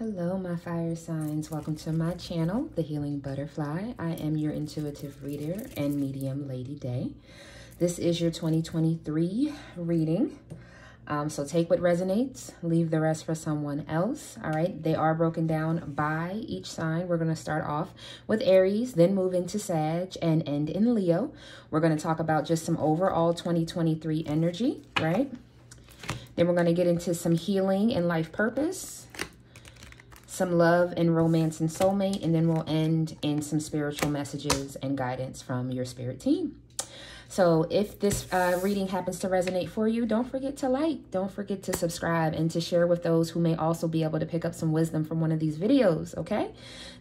Hello, my fire signs. Welcome to my channel, The Healing Butterfly. I am your intuitive reader and medium, Lady Day. This is your 2023 reading. Um, so take what resonates, leave the rest for someone else. All right, they are broken down by each sign. We're going to start off with Aries, then move into Sag and end in Leo. We're going to talk about just some overall 2023 energy, right? Then we're going to get into some healing and life purpose some love and romance and soulmate, and then we'll end in some spiritual messages and guidance from your spirit team. So if this uh, reading happens to resonate for you, don't forget to like, don't forget to subscribe, and to share with those who may also be able to pick up some wisdom from one of these videos, okay?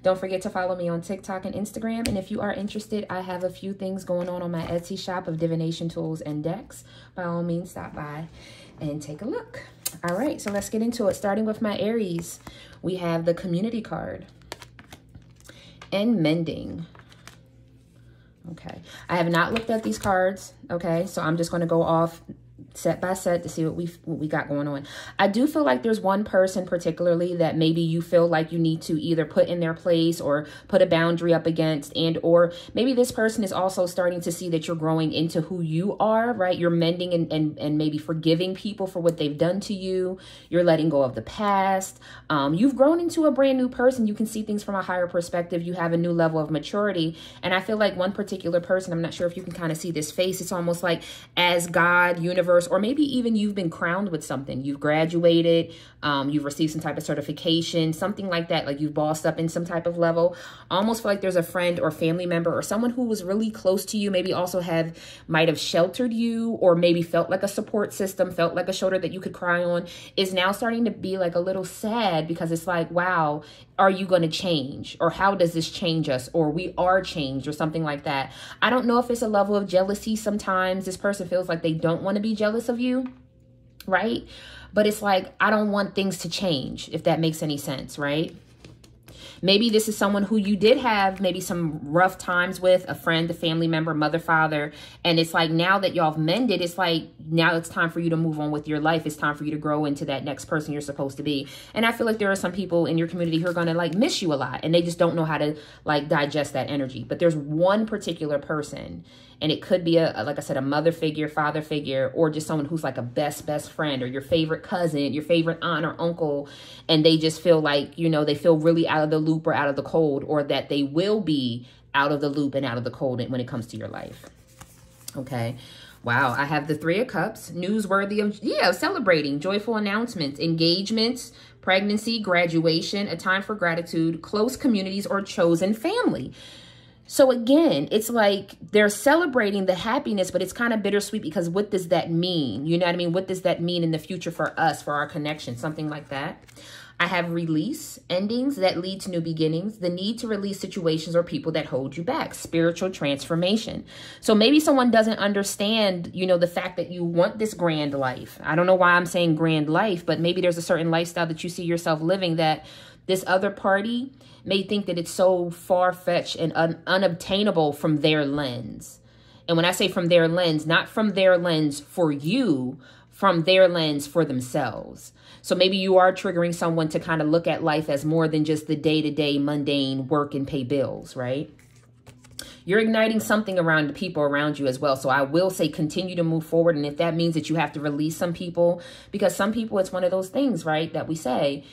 Don't forget to follow me on TikTok and Instagram. And if you are interested, I have a few things going on on my Etsy shop of divination tools and decks. By all means, stop by and take a look. All right, so let's get into it. Starting with my Aries, we have the community card and mending. Okay, I have not looked at these cards, okay? So I'm just going to go off set by set to see what we what we got going on. I do feel like there's one person particularly that maybe you feel like you need to either put in their place or put a boundary up against and or maybe this person is also starting to see that you're growing into who you are, right? You're mending and and, and maybe forgiving people for what they've done to you. You're letting go of the past. Um, you've grown into a brand new person. You can see things from a higher perspective. You have a new level of maturity. And I feel like one particular person, I'm not sure if you can kind of see this face. It's almost like as God, universe, or maybe even you've been crowned with something. You've graduated, um, you've received some type of certification, something like that, like you've bossed up in some type of level. Almost feel like there's a friend or family member or someone who was really close to you, maybe also have might have sheltered you or maybe felt like a support system, felt like a shoulder that you could cry on, is now starting to be like a little sad because it's like, wow, are you going to change or how does this change us or we are changed or something like that i don't know if it's a level of jealousy sometimes this person feels like they don't want to be jealous of you right but it's like i don't want things to change if that makes any sense right Maybe this is someone who you did have maybe some rough times with, a friend, a family member, mother, father. And it's like now that y'all have mended, it's like now it's time for you to move on with your life. It's time for you to grow into that next person you're supposed to be. And I feel like there are some people in your community who are going to like miss you a lot and they just don't know how to like digest that energy. But there's one particular person and it could be a like i said a mother figure father figure or just someone who's like a best best friend or your favorite cousin your favorite aunt or uncle. And they just feel like you know they feel really out of the loop or out of the cold or that they will be out of the loop and out of the cold when it comes to your life. Okay. Wow, I have the Three of Cups, newsworthy of, yeah, celebrating, joyful announcements, engagements, pregnancy, graduation, a time for gratitude, close communities, or chosen family. So again, it's like they're celebrating the happiness, but it's kind of bittersweet because what does that mean? You know what I mean? What does that mean in the future for us, for our connection? Something like that. I have release, endings that lead to new beginnings, the need to release situations or people that hold you back, spiritual transformation. So maybe someone doesn't understand, you know, the fact that you want this grand life. I don't know why I'm saying grand life, but maybe there's a certain lifestyle that you see yourself living that this other party may think that it's so far fetched and un- unobtainable from their lens. And when I say from their lens, not from their lens for you, from their lens for themselves. So maybe you are triggering someone to kind of look at life as more than just the day to day mundane work and pay bills, right? You're igniting something around the people around you as well. So I will say continue to move forward. And if that means that you have to release some people, because some people, it's one of those things, right, that we say,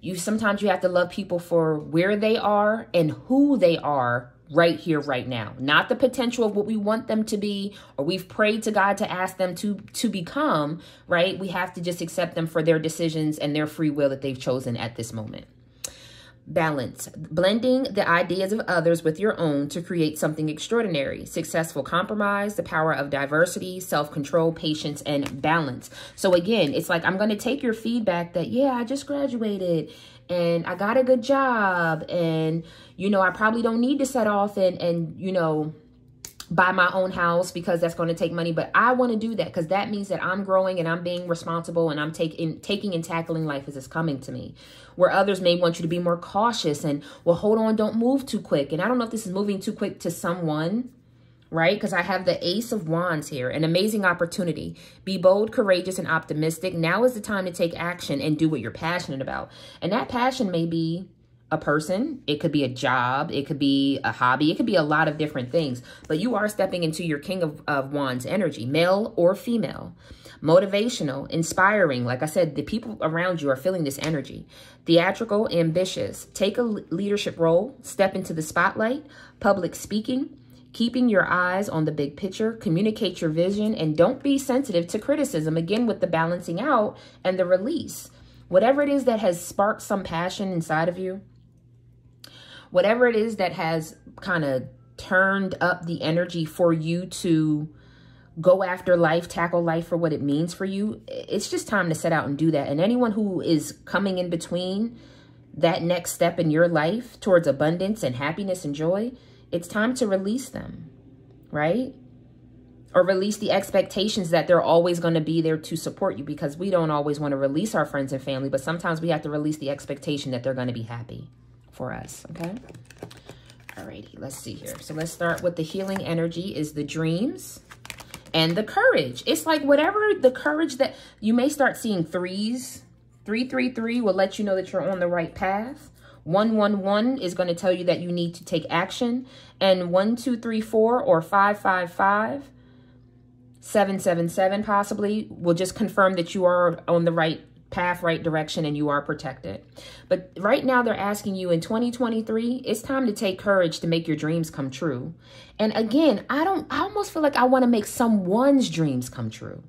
you sometimes you have to love people for where they are and who they are right here right now. Not the potential of what we want them to be or we've prayed to god to ask them to to become right? We have to just accept them for their decisions and their free will that they've chosen at this moment Balance, blending the ideas of others with your own to create something extraordinary. Successful compromise, the power of diversity, self-control, patience, and balance. So again, it's like I'm going to take your feedback that, yeah, I just graduated and I got a good job and, you know, I probably don't need to set off and, and you know, buy my own house because that's going to take money but i want to do that because that means that i'm growing and i'm being responsible and i'm taking taking and tackling life as it's coming to me where others may want you to be more cautious and well hold on don't move too quick and i don't know if this is moving too quick to someone right? Because I have the Ace of Wands here, an amazing opportunity. Be bold, courageous, and optimistic. Now is the time to take action and do what you're passionate about. And that passion may be a person, it could be a job, it could be a hobby, it could be a lot of different things. But you are stepping into your King of, of Wands energy, male or female. Motivational, inspiring. Like I said, the people around you are feeling this energy. Theatrical, ambitious. Take a leadership role, step into the spotlight, public speaking, keeping your eyes on the big picture, communicate your vision, and don't be sensitive to criticism. Again, with the balancing out and the release. Whatever it is that has sparked some passion inside of you, whatever it is that has kind of turned up the energy for you to go after life, tackle life for what it means for you, it's just time to set out and do that. And anyone who is coming in between that next step in your life towards abundance and happiness and joy, it's time to release them, right? Or release the expectations that they're always going to be there to support you because we don't always want to release our friends and family, but sometimes we have to release the expectation that they're going to be happy for us, okay? Alrighty, let's see here. So let's start with the healing energy is the dreams and the courage. It's like whatever the courage that you may start seeing threes. 333 will let you know that you're on the right path. 111 is going to tell you that you need to take action. And 1234 or 555, 777 possibly, will just confirm that you are on the right path, right direction, and you are protected. But right now, they're asking you in 2023, it's time to take courage to make your dreams come true. And again, I don't, I almost feel like I want to make someone's dreams come true.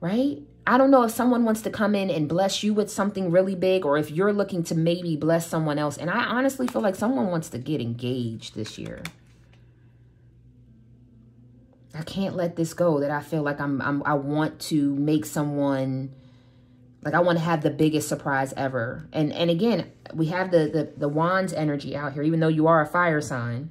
Right? I don't know if someone wants to come in and bless you with something really big or if you're looking to maybe bless someone else. And I honestly feel like someone wants to get engaged this year. I can't let this go that I feel like I'm, I'm I want to make someone like I want to have the biggest surprise ever. And and again, we have the, the the wands energy out here, even though you are a fire sign.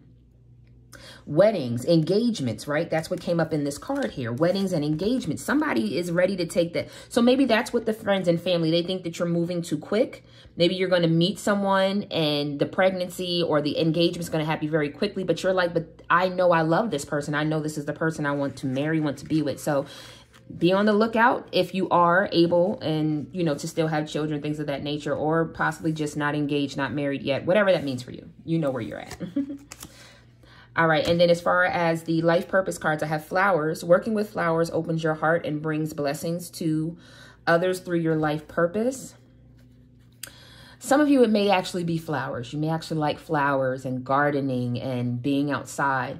Weddings, engagements, right? That's what came up in this card here. Weddings and engagements. Somebody is ready to take that. So maybe that's what the friends and family, they think that you're moving too quick. Maybe you're going to meet someone and the pregnancy or the engagement is going to happen very quickly. But you're like, but I know I love this person. I know this is the person I want to marry, want to be with. So be on the lookout if you are able and you know to still have children things of that nature or possibly just not engaged not married yet whatever that means for you. You know where you're at. All right and then as far as the life purpose cards i have flowers. Working with flowers opens your heart and brings blessings to others through your life purpose. Some of you it may actually be flowers. You may actually like flowers and gardening and being outside.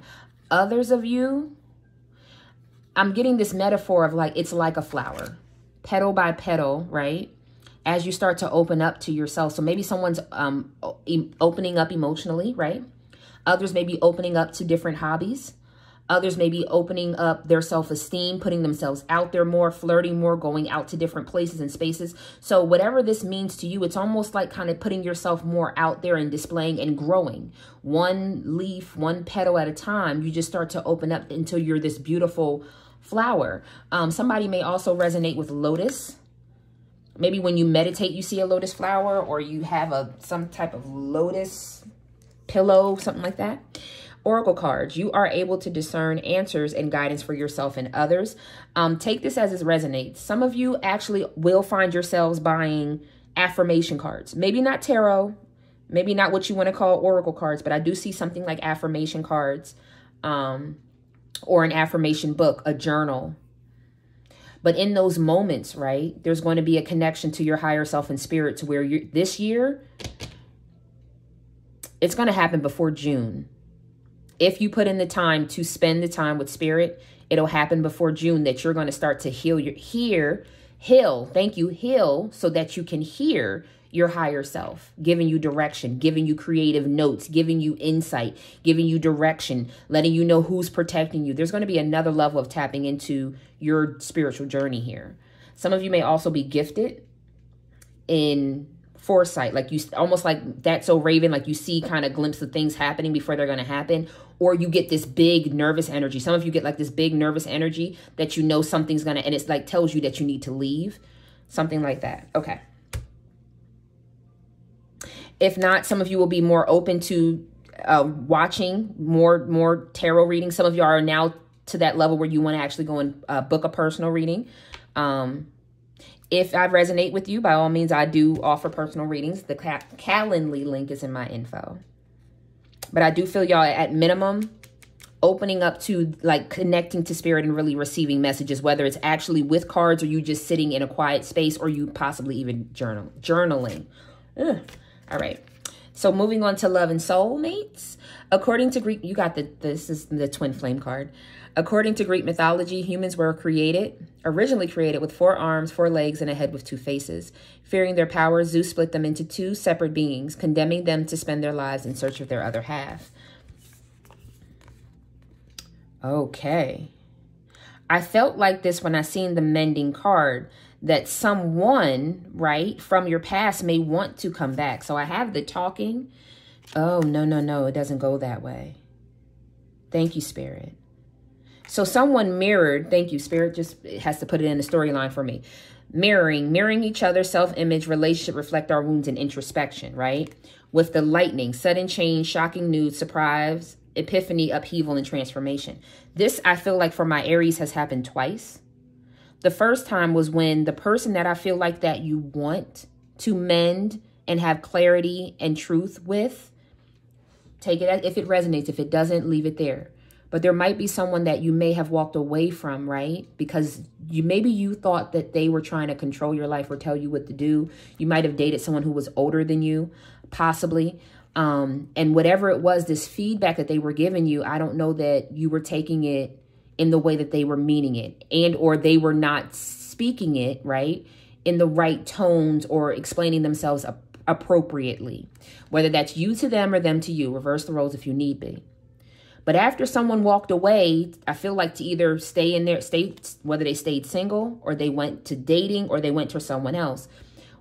Others of you I'm getting this metaphor of like, it's like a flower, petal by petal, right? As you start to open up to yourself. So maybe someone's um, opening up emotionally, right? Others may be opening up to different hobbies. Others may be opening up their self-esteem, putting themselves out there more, flirting more, going out to different places and spaces. So whatever this means to you, it's almost like kind of putting yourself more out there and displaying and growing. One leaf, one petal at a time, you just start to open up until you're this beautiful flower. Um, somebody may also resonate with lotus. Maybe when you meditate, you see a lotus flower or you have a some type of lotus pillow, something like that. Oracle cards, you are able to discern answers and guidance for yourself and others. Um, take this as it resonates. Some of you actually will find yourselves buying affirmation cards. Maybe not tarot, maybe not what you want to call oracle cards, but I do see something like affirmation cards. Um, or an affirmation book, a journal. But in those moments, right, there's going to be a connection to your higher self and spirit to where you this year, it's going to happen before June. If you put in the time to spend the time with spirit, it'll happen before June that you're going to start to heal your hear, heal, thank you, heal so that you can hear your higher self, giving you direction, giving you creative notes, giving you insight, giving you direction, letting you know who's protecting you. There's going to be another level of tapping into your spiritual journey here. Some of you may also be gifted in foresight, like you almost like that's so raven, like you see kind of glimpse of things happening before they're going to happen, or you get this big nervous energy. Some of you get like this big nervous energy that you know something's going to, and it's like tells you that you need to leave, something like that. Okay. If not, some of you will be more open to uh, watching more more tarot reading. Some of you are now to that level where you want to actually go and uh, book a personal reading. Um, if I resonate with you, by all means, I do offer personal readings. The Calendly link is in my info. But I do feel y'all at minimum opening up to like connecting to spirit and really receiving messages, whether it's actually with cards or you just sitting in a quiet space or you possibly even journal journaling. Ugh. All right. So moving on to love and soulmates. According to Greek, you got the this is the twin flame card. According to Greek mythology, humans were created, originally created with four arms, four legs, and a head with two faces. Fearing their power, Zeus split them into two separate beings, condemning them to spend their lives in search of their other half. Okay. I felt like this when I seen the mending card that someone, right, from your past may want to come back. So I have the talking. Oh, no, no, no. It doesn't go that way. Thank you, Spirit. So someone mirrored, thank you, Spirit just has to put it in the storyline for me. Mirroring, mirroring each other, self-image, relationship, reflect our wounds and introspection, right? With the lightning, sudden change, shocking news, surprise, epiphany, upheaval, and transformation. This, I feel like for my Aries has happened twice. The first time was when the person that I feel like that you want to mend and have clarity and truth with, take it if it resonates. If it doesn't, leave it there but there might be someone that you may have walked away from, right? Because you maybe you thought that they were trying to control your life or tell you what to do. You might have dated someone who was older than you, possibly. Um, and whatever it was, this feedback that they were giving you, I don't know that you were taking it in the way that they were meaning it and or they were not speaking it, right? In the right tones or explaining themselves appropriately. Whether that's you to them or them to you. Reverse the roles if you need be. But after someone walked away, I feel like to either stay in their state, whether they stayed single or they went to dating or they went to someone else,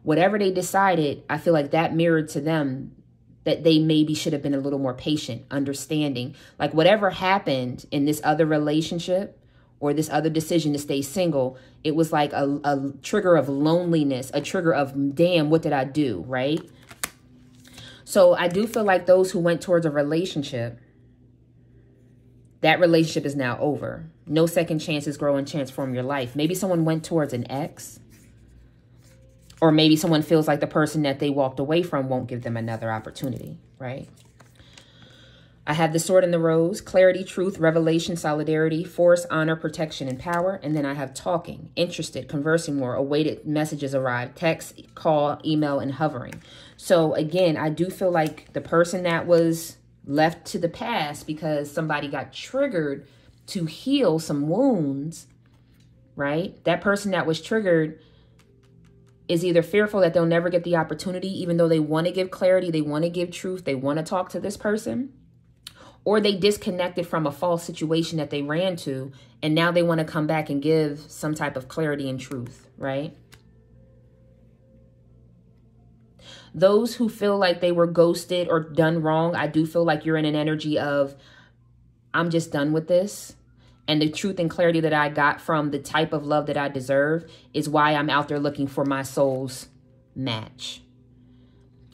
whatever they decided, I feel like that mirrored to them that they maybe should have been a little more patient, understanding. Like whatever happened in this other relationship or this other decision to stay single, it was like a, a trigger of loneliness, a trigger of, damn, what did I do, right? So I do feel like those who went towards a relationship that relationship is now over. No second chances grow and transform your life. Maybe someone went towards an ex, or maybe someone feels like the person that they walked away from won't give them another opportunity, right? I have the sword and the rose, clarity, truth, revelation, solidarity, force, honor, protection, and power. And then I have talking, interested, conversing more, awaited messages arrive, text, call, email, and hovering. So again, I do feel like the person that was left to the past because somebody got triggered to heal some wounds, right? That person that was triggered is either fearful that they'll never get the opportunity, even though they want to give clarity, they want to give truth, they want to talk to this person, or they disconnected from a false situation that they ran to, and now they want to come back and give some type of clarity and truth, right? those who feel like they were ghosted or done wrong, I do feel like you're in an energy of, I'm just done with this. And the truth and clarity that I got from the type of love that I deserve is why I'm out there looking for my soul's match.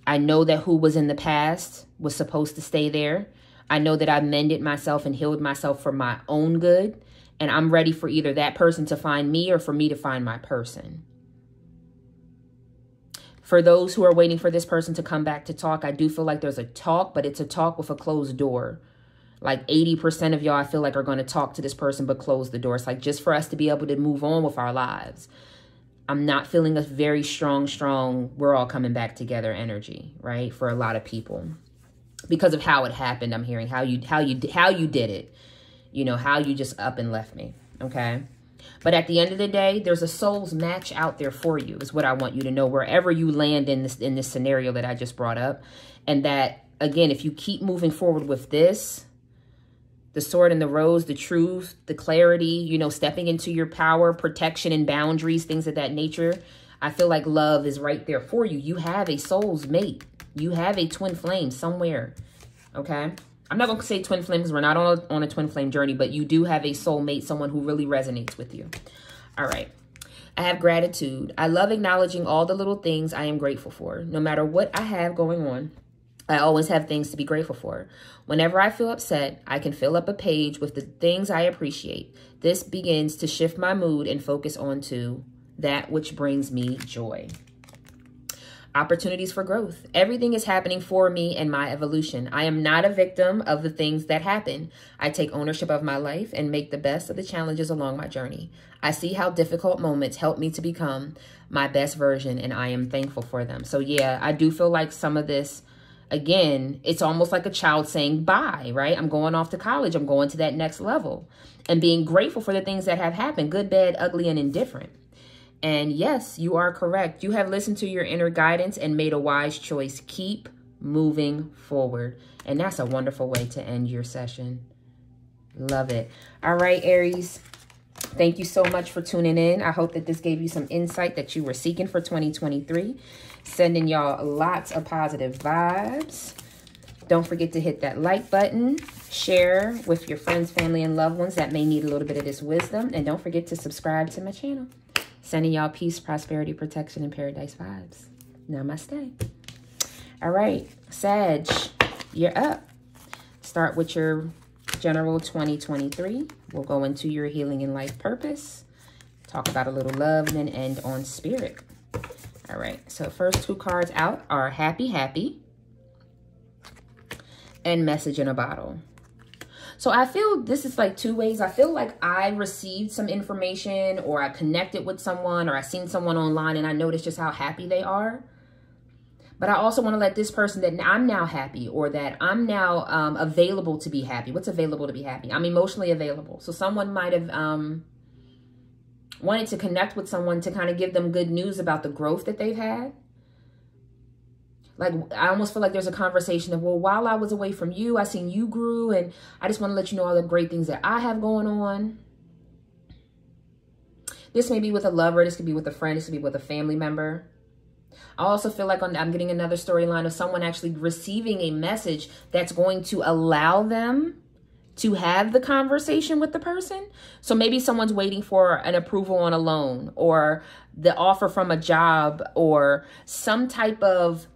I know that who was in the past was supposed to stay there. I know that I mended myself and healed myself for my own good. And I'm ready for either that person to find me or for me to find my person. For those who are waiting for this person to come back to talk, I do feel like there's a talk, but it's a talk with a closed door. Like 80% of y'all, I feel like are going to talk to this person, but close the door. It's like just for us to be able to move on with our lives. I'm not feeling a very strong, strong, we're all coming back together energy, right? For a lot of people. Because of how it happened, I'm hearing how you how you how you did it. You know, how you just up and left me, okay? But at the end of the day, there's a soul's match out there for you is what I want you to know wherever you land in this in this scenario that I just brought up. And that again, if you keep moving forward with this, the sword and the rose, the truth, the clarity, you know, stepping into your power, protection and boundaries, things of that nature. I feel like love is right there for you. You have a soul's mate. You have a twin flame somewhere. Okay? I'm not going to say twin flame because we're not on a, on a twin flame journey, but you do have a soulmate, someone who really resonates with you. All right. I have gratitude. I love acknowledging all the little things I am grateful for. No matter what I have going on, I always have things to be grateful for. Whenever I feel upset, I can fill up a page with the things I appreciate. This begins to shift my mood and focus onto that which brings me joy. Opportunities for growth. Everything is happening for me and my evolution. I am not a victim of the things that happen. I take ownership of my life and make the best of the challenges along my journey. I see how difficult moments help me to become my best version, and I am thankful for them. So, yeah, I do feel like some of this again, it's almost like a child saying bye, right? I'm going off to college. I'm going to that next level and being grateful for the things that have happened, good, bad, ugly, and indifferent. And yes, you are correct. You have listened to your inner guidance and made a wise choice. Keep moving forward. And that's a wonderful way to end your session. Love it. All right, Aries. Thank you so much for tuning in. I hope that this gave you some insight that you were seeking for 2023. Sending y'all lots of positive vibes. Don't forget to hit that like button. Share with your friends, family, and loved ones that may need a little bit of this wisdom. And don't forget to subscribe to my channel. Sending y'all peace, prosperity, protection, and paradise vibes. Namaste. All right, Sag, you're up. Start with your general 2023. We'll go into your healing and life purpose. Talk about a little love and then end on spirit. All right, so first two cards out are Happy Happy and Message in a Bottle. So I feel this is like two ways. I feel like I received some information or I connected with someone or I seen someone online and I noticed just how happy they are. But I also want to let this person that I'm now happy or that I'm now um, available to be happy. What's available to be happy? I'm emotionally available. So someone might have um, wanted to connect with someone to kind of give them good news about the growth that they've had. Like, I almost feel like there's a conversation of, well, while I was away from you, I seen you grew, and I just want to let you know all the great things that I have going on. This may be with a lover. This could be with a friend. This could be with a family member. I also feel like I'm getting another storyline of someone actually receiving a message that's going to allow them to have the conversation with the person. So maybe someone's waiting for an approval on a loan or the offer from a job or some type of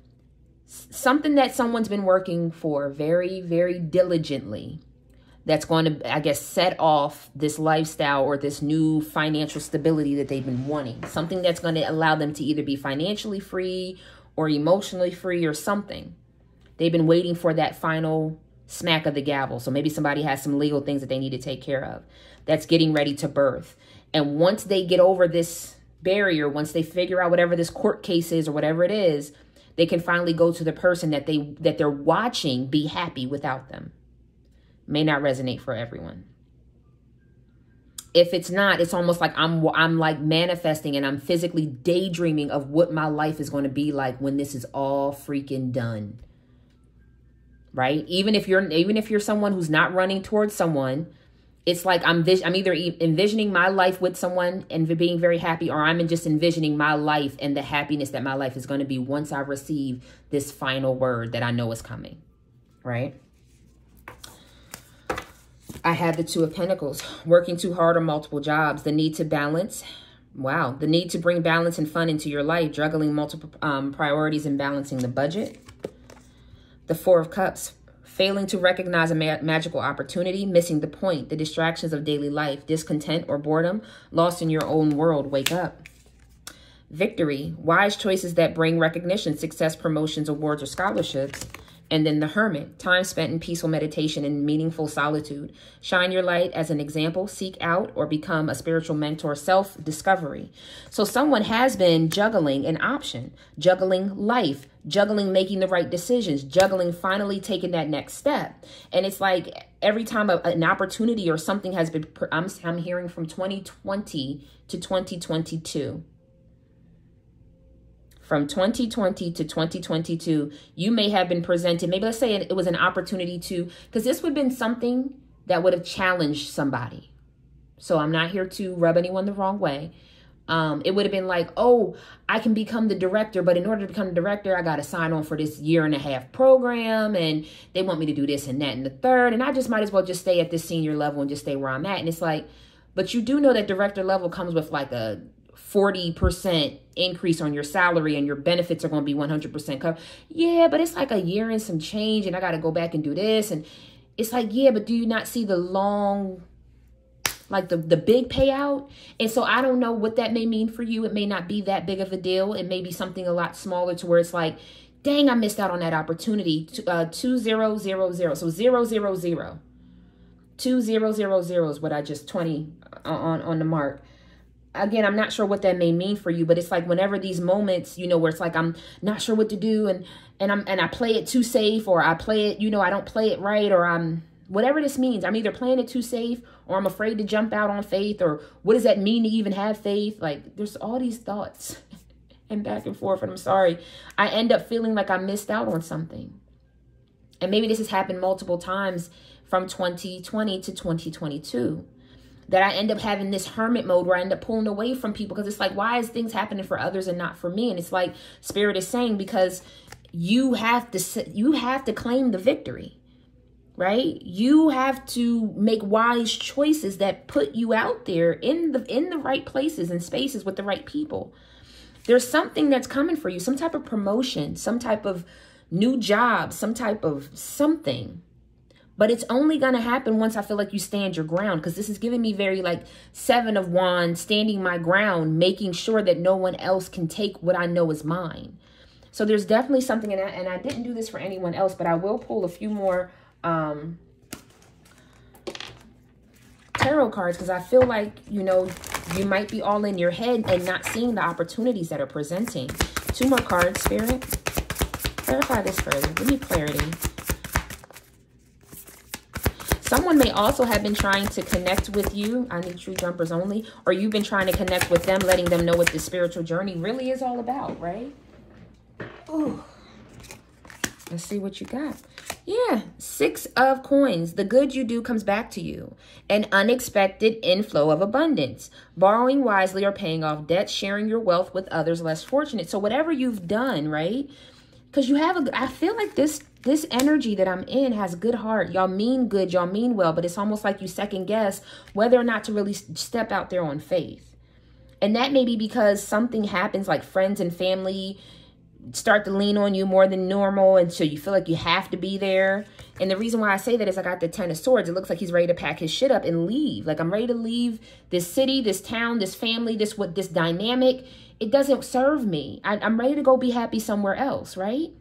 something that someone's been working for very, very diligently that's going to, I guess, set off this lifestyle or this new financial stability that they've been wanting. Something that's going to allow them to either be financially free or emotionally free or something. They've been waiting for that final smack of the gavel. So maybe somebody has some legal things that they need to take care of that's getting ready to birth. And once they get over this barrier, once they figure out whatever this court case is or whatever it is, they can finally go to the person that they that they're watching be happy without them. May not resonate for everyone. If it's not, it's almost like I'm I'm like manifesting and I'm physically daydreaming of what my life is going to be like when this is all freaking done right? Even if you're even if you're someone who's not running towards someone, it's like I'm vis- I'm either envisioning my life with someone and being very happy, or I'm just envisioning my life and the happiness that my life is going to be once I receive this final word that I know is coming, right? I had the Two of Pentacles, working too hard on multiple jobs, the need to balance. Wow, the need to bring balance and fun into your life, juggling multiple um, priorities and balancing the budget the Four of Cups, failing to recognize a ma magical opportunity, missing the point, the distractions of daily life, discontent or boredom, lost in your own world, wake up. Victory, wise choices that bring recognition, success, promotions, awards, or scholarships. And then the hermit, time spent in peaceful meditation and meaningful solitude. Shine your light as an example, seek out or become a spiritual mentor, self discovery. So someone has been juggling an option, juggling life, juggling making the right decisions, juggling finally taking that next step. And it's like every time a, an opportunity or something has been, I'm, I'm hearing from 2020 to 2022 from 2020 to 2022, you may have been presented, maybe let's say it was an opportunity to, because this would have been something that would have challenged somebody. So I'm not here to rub anyone the wrong way. Um, it would have been like, oh, I can become the director, but in order to become the director, I got to sign on for this year and a half program, and they want me to do this and that and the third, and I just might as well just stay at this senior level and just stay where I'm at. And it's like, but you do know that director level comes with like a 40% increase on your salary and your benefits are going to be 100% covered. Yeah, but it's like a year and some change and I got to go back and do this. And it's like, yeah, but do you not see the long, like the, the big payout? And so I don't know what that may mean for you. It may not be that big of a deal. It may be something a lot smaller to where it's like, dang, I missed out on that opportunity. Uh, 2000. So 000. 2000 is what I just 20 on, on the mark again, I'm not sure what that may mean for you, but it's like whenever these moments, you know, where it's like I'm not sure what to do and and I'm and I play it too safe or I play it, you know, I don't play it right or I'm whatever this means. I'm either playing it too safe or I'm afraid to jump out on faith or what does that mean to even have faith? Like there's all these thoughts and back and forth and I'm sorry. I end up feeling like I missed out on something. And maybe this has happened multiple times from 2020 to 2022 that I end up having this hermit mode where I end up pulling away from people because it's like, why is things happening for others and not for me? And it's like Spirit is saying because you have to you have to claim the victory, right? You have to make wise choices that put you out there in the in the right places and spaces with the right people. There's something that's coming for you, some type of promotion, some type of new job, some type of something but it's only going to happen once I feel like you stand your ground because this is giving me very like seven of wands, standing my ground, making sure that no one else can take what I know is mine. So there's definitely something in that. And I didn't do this for anyone else, but I will pull a few more um, tarot cards because I feel like, you know, you might be all in your head and not seeing the opportunities that are presenting. Two more cards, Spirit. Clarify this further. Give me clarity. Someone may also have been trying to connect with you. I need true jumpers only. Or you've been trying to connect with them, letting them know what the spiritual journey really is all about, right? Ooh. Let's see what you got. Yeah, six of coins. The good you do comes back to you. An unexpected inflow of abundance. Borrowing wisely or paying off debt, sharing your wealth with others less fortunate. So whatever you've done, right? Because you have a, I feel like this this energy that I'm in has good heart. Y'all mean good, y'all mean well, but it's almost like you second guess whether or not to really step out there on faith. And that may be because something happens like friends and family start to lean on you more than normal and so you feel like you have to be there. And the reason why I say that is I got the 10 of swords. It looks like he's ready to pack his shit up and leave. Like I'm ready to leave this city, this town, this family, this what this dynamic. It doesn't serve me. I, I'm ready to go be happy somewhere else, right?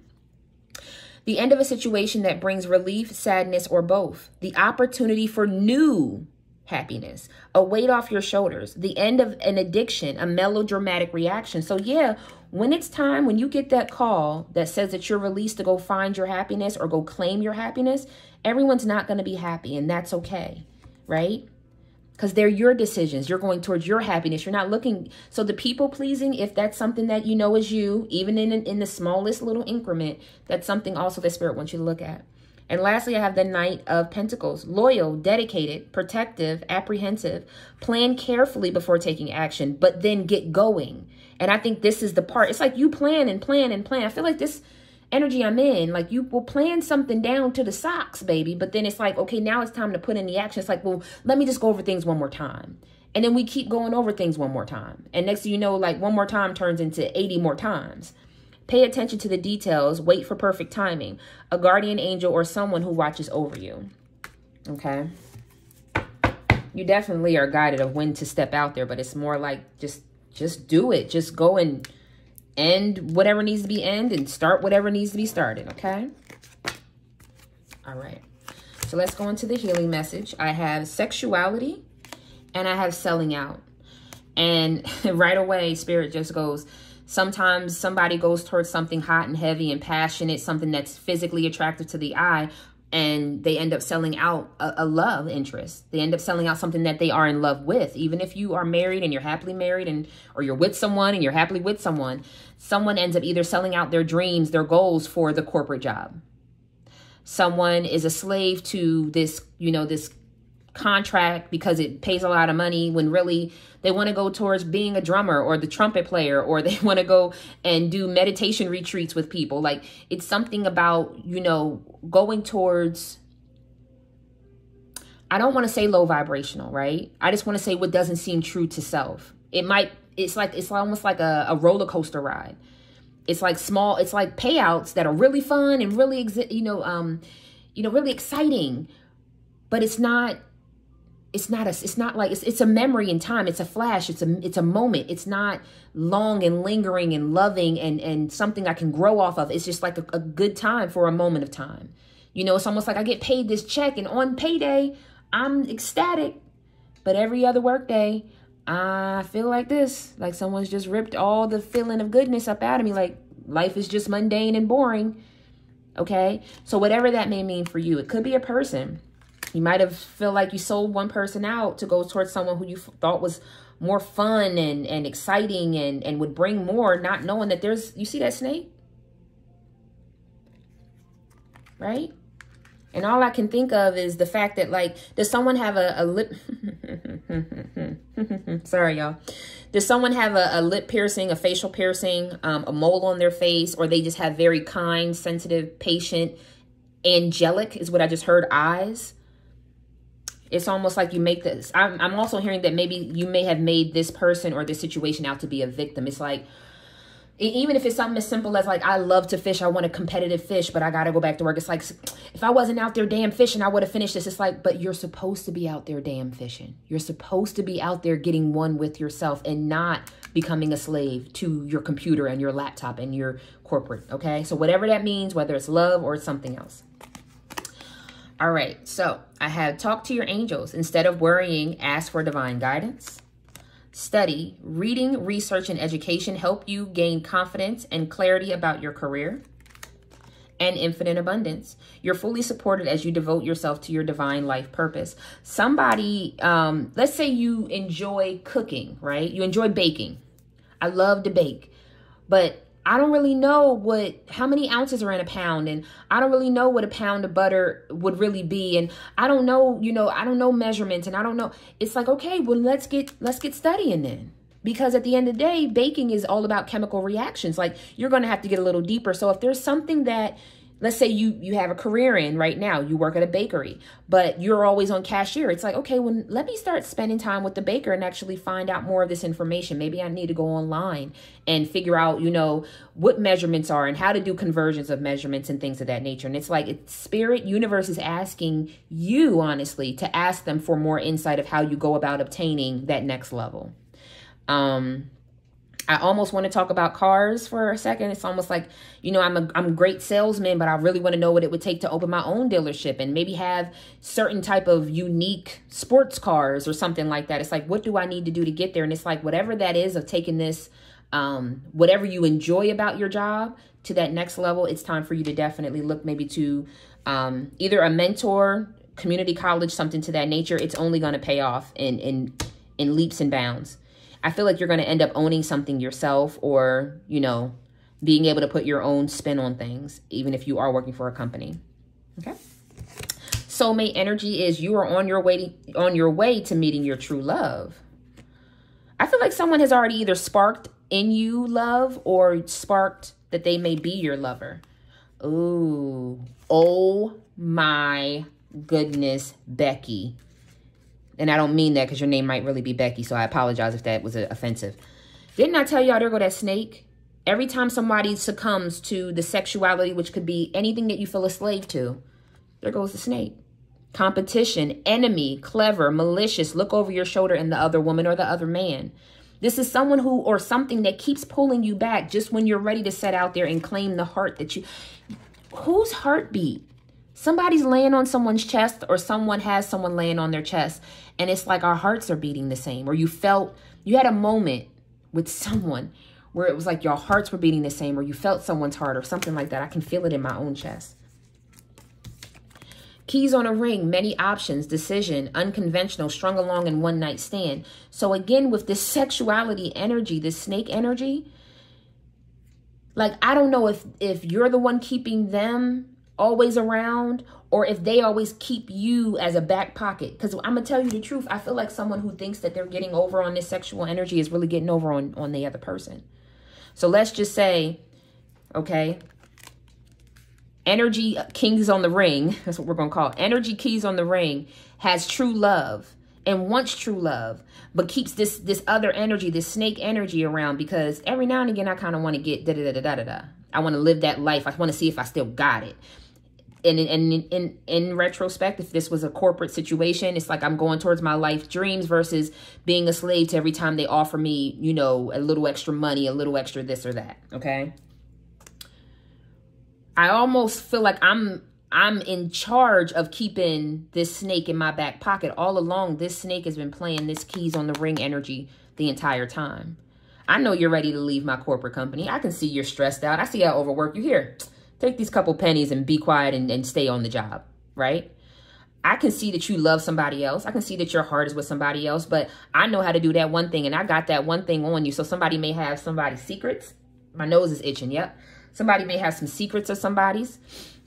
The end of a situation that brings relief, sadness, or both. The opportunity for new happiness, a weight off your shoulders, the end of an addiction, a melodramatic reaction. So, yeah, when it's time, when you get that call that says that you're released to go find your happiness or go claim your happiness, everyone's not going to be happy, and that's okay, right? Because they're your decisions. You're going towards your happiness. You're not looking. So the people pleasing, if that's something that you know is you, even in in the smallest little increment, that's something also the spirit wants you to look at. And lastly, I have the Knight of Pentacles. Loyal, dedicated, protective, apprehensive. Plan carefully before taking action, but then get going. And I think this is the part. It's like you plan and plan and plan. I feel like this energy I'm in. Like you will plan something down to the socks, baby. But then it's like, okay, now it's time to put in the action. It's like, well, let me just go over things one more time. And then we keep going over things one more time. And next thing you know, like one more time turns into 80 more times. Pay attention to the details. Wait for perfect timing. A guardian angel or someone who watches over you. Okay. You definitely are guided of when to step out there, but it's more like just just do it. Just go and end whatever needs to be end and start whatever needs to be started, okay? All right. So let's go into the healing message. I have sexuality and I have selling out. And right away, Spirit just goes, sometimes somebody goes towards something hot and heavy and passionate, something that's physically attractive to the eye, and they end up selling out a, a, love interest. They end up selling out something that they are in love with. Even if you are married and you're happily married and or you're with someone and you're happily with someone, someone ends up either selling out their dreams, their goals for the corporate job. Someone is a slave to this, you know, this contract because it pays a lot of money when really they want to go towards being a drummer or the trumpet player or they want to go and do meditation retreats with people like it's something about you know going towards I don't want to say low vibrational, right? I just want to say what doesn't seem true to self. It might it's like it's almost like a, a roller coaster ride. It's like small, it's like payouts that are really fun and really, you know, um, you know, really exciting, but it's not it's not a it's not like it's, it's a memory in time. It's a flash. It's a it's a moment. It's not long and lingering and loving and and something i can grow off of. It's just like a, a good time for a moment of time. You know it's almost like i get paid this check and on payday i'm ecstatic. But every other workday i feel like this like someone's just ripped all the feeling of goodness up out of me. Like life is just mundane and boring. Okay? So whatever that may mean for you it could be a person you might have feel like you sold one person out to go towards someone who you thought was more fun and, and exciting and, and would bring more, not knowing that there's, you see that snake? Right? And all I can think of is the fact that, like, does someone have a, a lip... Sorry, y'all. Does someone have a, a, lip piercing, a facial piercing, um, a mole on their face, or they just have very kind, sensitive, patient, angelic is what I just heard, eyes? It's almost like you make this I'm, I'm also hearing that maybe you may have made this person or this situation out to be a victim it's like even if it's something as simple as like I love to fish, I want a competitive fish, but I gotta go back to work. It's like if I wasn't out there damn fishing, I would have finished this. It's like, but you're supposed to be out there damn fishing. You're supposed to be out there getting one with yourself and not becoming a slave to your computer and your laptop and your corporate. Okay, so whatever that means, whether it's love or something else. All right, so I have talk to your angels. Instead of worrying, ask for divine guidance. Study, reading, research, and education help you gain confidence and clarity about your career and infinite abundance. You're fully supported as you devote yourself to your divine life purpose. Somebody, um, let's say you enjoy cooking, right? You enjoy baking. I love to bake, but I don't really know what how many ounces are in a pound and I don't really know what a pound of butter would really be and I don't know, you know, I don't know measurements and I don't know. It's like, okay, well let's get let's get studying then. Because at the end of the day, baking is all about chemical reactions. Like you're going to have to get a little deeper. So if there's something that let's say you you have a career in right now you work at a bakery but you're always on cashier. It's like okay well let me start spending time with the baker and actually find out more of this information. Maybe i need to go online and figure out you know what measurements are and how to do conversions of measurements and things of that nature. And it's like it's spirit universe is asking you honestly to ask them for more insight of how you go about obtaining that next level. Um I almost want to talk about cars for a second. It's almost like, you know, I'm a I'm great salesman, but I really want to know what it would take to open my own dealership and maybe have certain type of unique sports cars or something like that. It's like, what do I need to do to get there? And it's like whatever that is of taking this um whatever you enjoy about your job to that next level, it's time for you to definitely look maybe to um either a mentor, community college, something to that nature. It's only going to pay off in in in leaps and bounds. I feel like you're going to end up owning something yourself or, you know, being able to put your own spin on things, even if you are working for a company. Okay. Soulmate energy is you are on your way to, on your way to meeting your true love. I feel like someone has already either sparked in you love or sparked that they may be your lover. Ooh. Oh my goodness, Becky. And I don't mean that because your name might really be Becky, so I apologize if that was uh, offensive. Didn't I tell y'all there go that snake? Every time somebody succumbs to the sexuality, which could be anything that you feel a slave to, there goes the snake. Competition, enemy, clever, malicious, look over your shoulder in the other woman or the other man. This is someone who or something that keeps pulling you back just when you're ready to set out there and claim the heart that you. Whose heartbeat somebody's laying on someone's chest or someone has someone laying on their chest and it's like our hearts are beating the same or you felt you had a moment with someone where it was like your hearts were beating the same or you felt someone's heart or something like that. I can feel it in my own chest. Keys on a ring many options decision unconventional strung along in one night stand. So again with this sexuality energy this snake energy like i don't know if if you're the one keeping them always around or if they always keep you as a back pocket. Because I'm going to tell you the truth. I feel like someone who thinks that they're getting over on this sexual energy is really getting over on, on the other person. So let's just say, okay, energy kings on the ring, that's what we're going to call it. energy keys on the ring, has true love and wants true love, but keeps this this other energy, this snake energy around because every now and again I kind of want to get da da da da da da. I want to live that life. I want to see if I still got it. And in, in, in, in retrospect, if this was a corporate situation, it's like I'm going towards my life dreams versus being a slave to every time they offer me, you know, a little extra money, a little extra this or that. Okay. I almost feel like I'm I'm in charge of keeping this snake in my back pocket. All along, this snake has been playing this keys on the ring energy the entire time. I know you're ready to leave my corporate company. I can see you're stressed out. I see how overworked you here. Take these couple pennies and be quiet and, and stay on the job, right? I can see that you love somebody else. I can see that your heart is with somebody else, but I know how to do that one thing and I got that one thing on you. So somebody may have somebody's secrets. My nose is itching, yep. Somebody may have some secrets of somebody's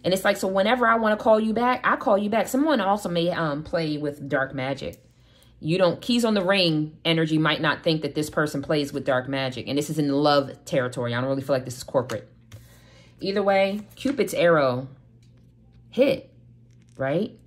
and it's like, so whenever I want to call you back, I call you back. Someone also may um, play with dark magic. You don't, keys on the ring energy might not think that this person plays with dark magic. And this is in love territory. I don't really feel like this is corporate. Either way, Cupid's arrow hit, right?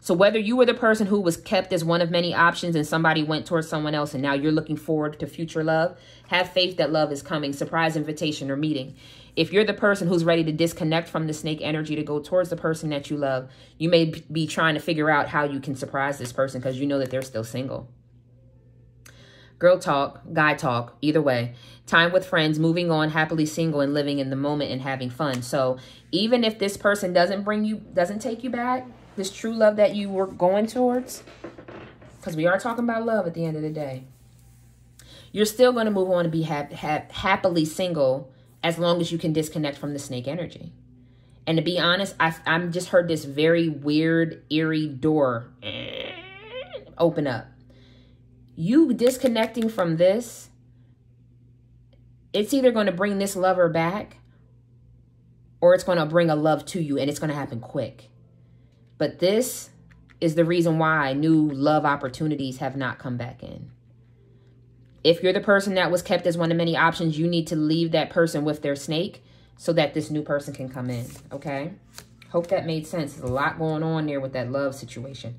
So whether you were the person who was kept as one of many options and somebody went towards someone else and now you're looking forward to future love, have faith that love is coming, surprise invitation or meeting. If you're the person who's ready to disconnect from the snake energy to go towards the person that you love, you may be trying to figure out how you can surprise this person because you know that they're still single. Girl talk, guy talk, either way. Time with friends, moving on, happily single and living in the moment and having fun. So even if this person doesn't bring you, doesn't take you back, this true love that you were going towards, because we are talking about love at the end of the day, you're still going to move on and be ha ha happily single as long as you can disconnect from the snake energy. And to be honest, I, I'm just heard this very weird, eerie door open up. You disconnecting from this, it's either going to bring this lover back or it's going to bring a love to you and it's going to happen quick. But this is the reason why new love opportunities have not come back in. If you're the person that was kept as one of many options, you need to leave that person with their snake so that this new person can come in, okay? Hope that made sense. There's a lot going on there with that love situation.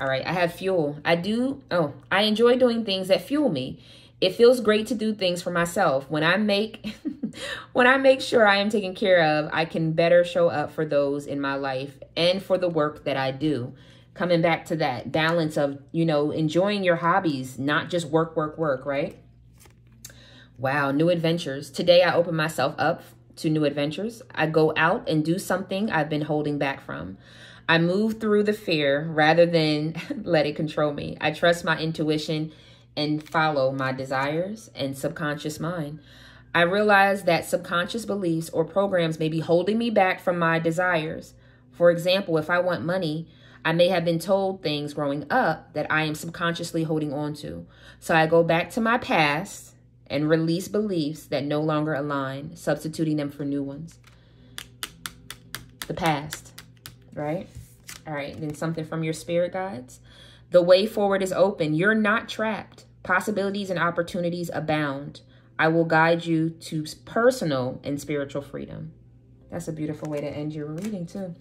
All right, I have fuel. I do, oh, I enjoy doing things that fuel me. It feels great to do things for myself. When I make when I make sure I am taken care of, I can better show up for those in my life and for the work that I do coming back to that balance of, you know, enjoying your hobbies, not just work, work, work, right? Wow, new adventures. Today I open myself up to new adventures. I go out and do something I've been holding back from. I move through the fear rather than let it control me. I trust my intuition and follow my desires and subconscious mind. I realize that subconscious beliefs or programs may be holding me back from my desires. For example, if I want money, I may have been told things growing up that I am subconsciously holding on to. So I go back to my past and release beliefs that no longer align, substituting them for new ones. The past, right? All right, then something from your spirit guides. The way forward is open. You're not trapped. Possibilities and opportunities abound. I will guide you to personal and spiritual freedom. That's a beautiful way to end your reading too.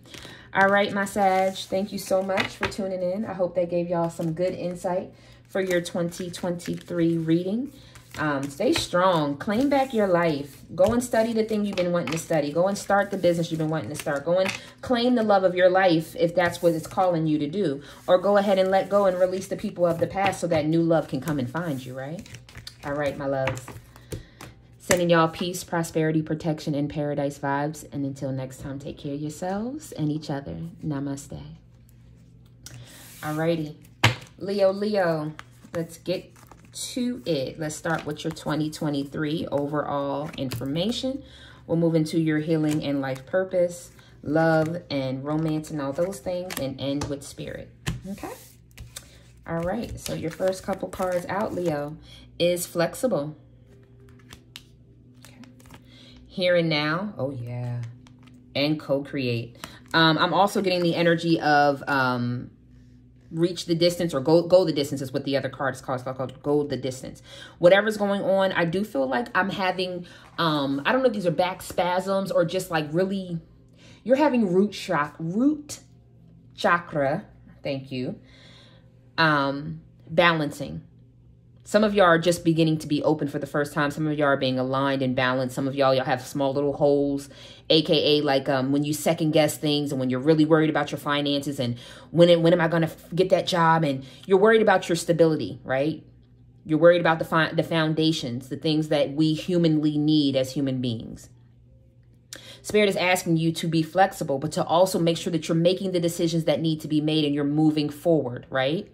All right, my Sag, thank you so much for tuning in. I hope that gave y'all some good insight for your 2023 reading. Um, stay strong. Claim back your life. Go and study the thing you've been wanting to study. Go and start the business you've been wanting to start. Go and claim the love of your life if that's what it's calling you to do. Or go ahead and let go and release the people of the past so that new love can come and find you, right? All right, my loves. Sending y'all peace, prosperity, protection, and paradise vibes. And until next time, take care of yourselves and each other. Namaste. Alrighty. Leo, Leo, let's get to it. Let's start with your 2023 overall information. We'll move into your healing and life purpose, love and romance and all those things, and end with spirit. Okay? All right. So your first couple cards out, Leo, is flexible here and now. Oh, yeah. And co-create. Um, I'm also getting the energy of um, reach the distance or go go the distance is what the other card is called. It's called go the distance. Whatever's going on, I do feel like I'm having, um, I don't know if these are back spasms or just like really, you're having root shock, root chakra, thank you, um, balancing. Some of y'all are just beginning to be open for the first time. Some of y'all are being aligned and balanced. Some of y'all y'all have small little holes, aka like um, when you second guess things and when you're really worried about your finances and when when am I going to get that job and you're worried about your stability, right? You're worried about the fi- the foundations, the things that we humanly need as human beings. Spirit is asking you to be flexible, but to also make sure that you're making the decisions that need to be made and you're moving forward, right?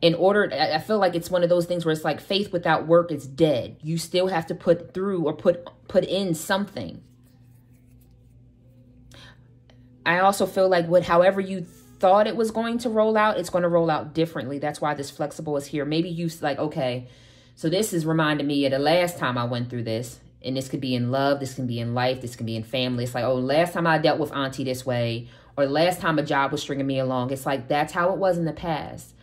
In order i feel like it's one of those things where it's like faith without work is dead. You still have to put through or put put in something. I also feel like what however you thought it was going to roll out it's going to roll out differently. That's why this flexible is here. Maybe you like okay so this is reminding me of the last time i went through this and this could be in love this can be in life this can be in family. It's like oh last time i dealt with auntie this way or last time a job was stringing me along. It's like that's how it was in the past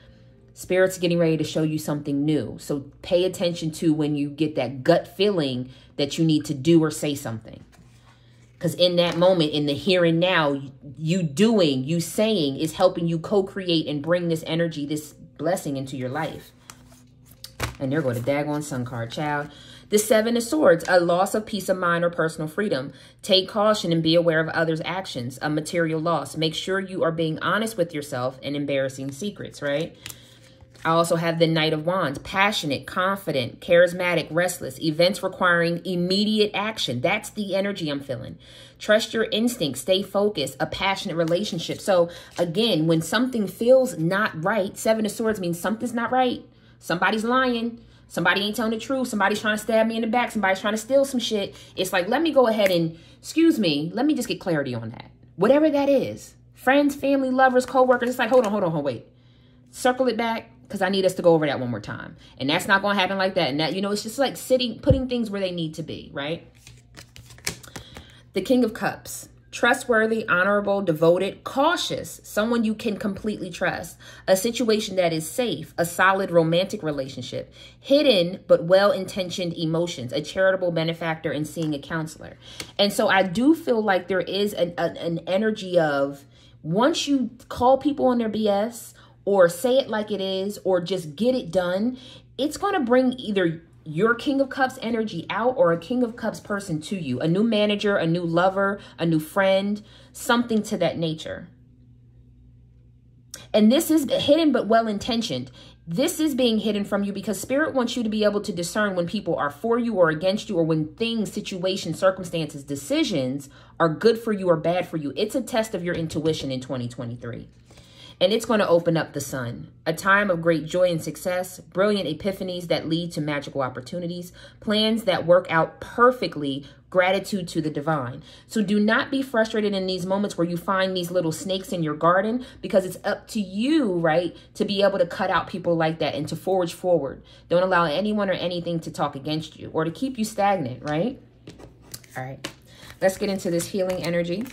Spirit's getting ready to show you something new. So pay attention to when you get that gut feeling that you need to do or say something. Because in that moment, in the here and now, you doing, you saying is helping you co create and bring this energy, this blessing into your life. And there go the daggone sun card, child. The Seven of Swords, a loss of peace of mind or personal freedom. Take caution and be aware of others' actions, a material loss. Make sure you are being honest with yourself and embarrassing secrets, right? I also have the Knight of Wands, passionate, confident, charismatic, restless, events requiring immediate action. That's the energy I'm feeling. Trust your instincts, stay focused, a passionate relationship. So again, when something feels not right, Seven of Swords means something's not right. Somebody's lying. Somebody ain't telling the truth. Somebody's trying to stab me in the back. Somebody's trying to steal some shit. It's like, let me go ahead and, excuse me, let me just get clarity on that. Whatever that is. Friends, family, lovers, co-workers. It's like, hold on, hold on, hold on, wait. Circle it back because I need us to go over that one more time. And that's not going to happen like that. And that, you know, it's just like sitting, putting things where they need to be, right? The King of Cups. Trustworthy, honorable, devoted, cautious, someone you can completely trust, a situation that is safe, a solid romantic relationship, hidden but well intentioned emotions, a charitable benefactor, and seeing a counselor. And so I do feel like there is an, an, an energy of once you call people on their BS, or say it like it is or just get it done, it's going to bring either your King of Cups energy out or a King of Cups person to you. A new manager, a new lover, a new friend, something to that nature. And this is hidden but well intentioned. This is being hidden from you because Spirit wants you to be able to discern when people are for you or against you, or when things, situations, circumstances, decisions are good for you or bad for you. It's a test of your intuition in 2023 and it's going to open up the sun. A time of great joy and success, brilliant epiphanies that lead to magical opportunities, plans that work out perfectly, gratitude to the divine. So do not be frustrated in these moments where you find these little snakes in your garden because it's up to you, right, to be able to cut out people like that and to forge forward. Don't allow anyone or anything to talk against you or to keep you stagnant, right? All right. Let's get into this healing energy.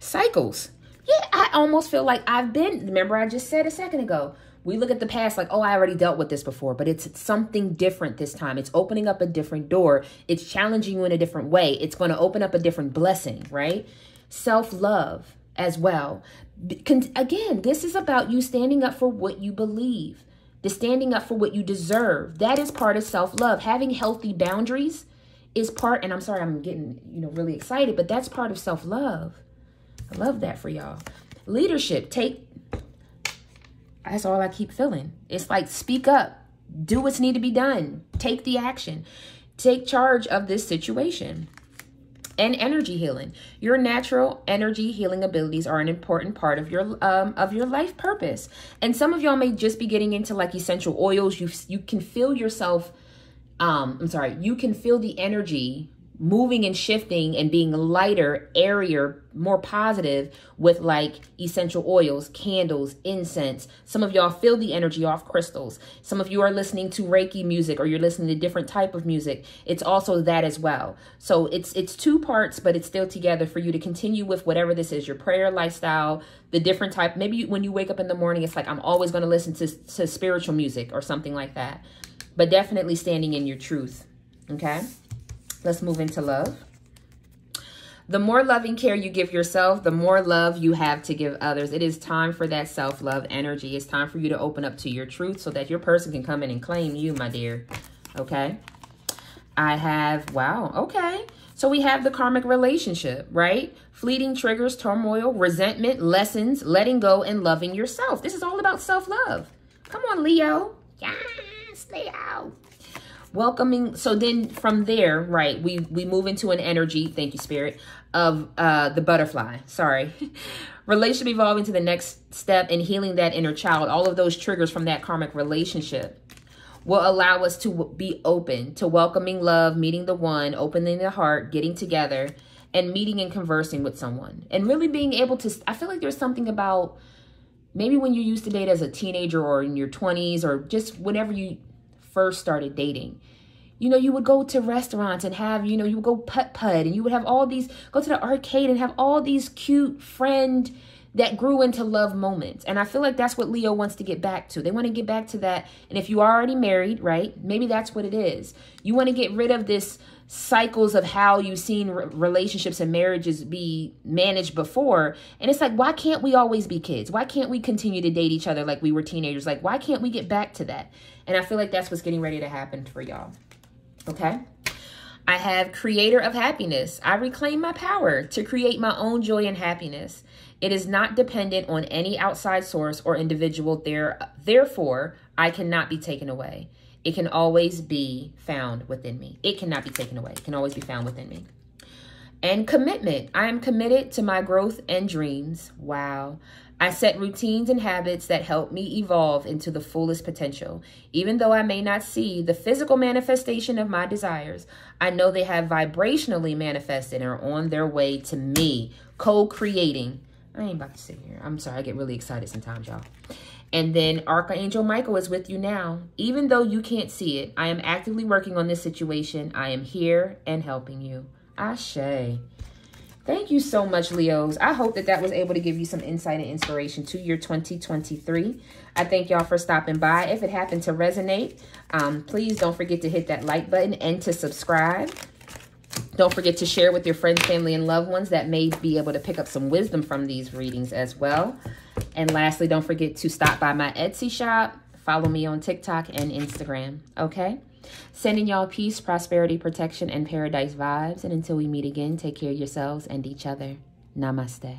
Cycles. Yeah, I almost feel like I've been, remember I just said a second ago, we look at the past like, oh, I already dealt with this before, but it's something different this time. It's opening up a different door. It's challenging you in a different way. It's going to open up a different blessing, right? Self love as well. Again, this is about you standing up for what you believe, the standing up for what you deserve. That is part of self love. Having healthy boundaries is part, and I'm sorry, I'm getting, you know, really excited, but that's part of self love. I love that for y'all. Leadership, take, that's all I keep feeling. It's like speak up, do what's need to be done, take the action, take charge of this situation. And energy healing. Your natural energy healing abilities are an important part of your um, of your life purpose. And some of y'all may just be getting into like essential oils. You you can feel yourself um I'm sorry, you can feel the energy moving and shifting and being lighter, airier, more positive with like essential oils, candles, incense. Some of y'all feel the energy off crystals. Some of you are listening to Reiki music or you're listening to different type of music. It's also that as well. So it's it's two parts, but it's still together for you to continue with whatever this is, your prayer lifestyle, the different type. Maybe when you wake up in the morning, it's like I'm always going to listen to, to spiritual music or something like that. But definitely standing in your truth. Okay? Let's move into love. The more loving care you give yourself, the more love you have to give others. It is time for that self love energy. It's time for you to open up to your truth so that your person can come in and claim you, my dear. Okay? I have, wow, okay. So we have the karmic relationship, right? Fleeting triggers, turmoil, resentment, lessons, letting go, and loving yourself. This is all about self love. Come on, Leo. Yes, Leo welcoming so then from there right we we move into an energy thank you spirit of uh the butterfly. Sorry. Relationship evolving to the next step and healing that inner child. All of those triggers from that karmic relationship will allow us to be open to welcoming love meeting the one opening the heart getting together and meeting and conversing with someone. And really being able to i feel like there's something about maybe when you used to date as a teenager or in your 20s or just whenever you first started dating. You know, you would go to restaurants and have, you know, you would go putt putt and you would have all these, go to the arcade and have all these cute friend that grew into love moments. And I feel like that's what Leo wants to get back to. They want to get back to that. And if you are already married, right, maybe that's what it is. You want to get rid of this cycles of how you've seen relationships and marriages be managed before. And it's like, why can't we always be kids? Why can't we continue to date each other like we were teenagers? Like, why can't we get back to that? And I feel like that's what's getting ready to happen for y'all. Okay? I have creator of happiness. I reclaim my power to create my own joy and happiness. It is not dependent on any outside source or individual there. Therefore, I cannot be taken away. It can always be found within me. It cannot be taken away. It can always be found within me. And commitment. I am committed to my growth and dreams. Wow. I set routines and habits that help me evolve into the fullest potential. Even though I may not see the physical manifestation of my desires, I know they have vibrationally manifested and are on their way to me, co creating. I ain't about to sit here. I'm sorry, I get really excited sometimes, y'all. And then Archangel Michael is with you now. Even though you can't see it, I am actively working on this situation. I am here and helping you. Ashe. Thank you so much, Leos. I hope that that was able to give you some insight and inspiration to your 2023. I thank y'all for stopping by. If it happened to resonate, um, please don't forget to hit that like button and to subscribe. Don't forget to share with your friends, family, and loved ones that may be able to pick up some wisdom from these readings as well. And lastly, don't forget to stop by my Etsy shop. Follow me on TikTok and Instagram. Okay? Sending y'all peace, prosperity, protection, and paradise vibes. And until we meet again, take care of yourselves and each other. Namaste.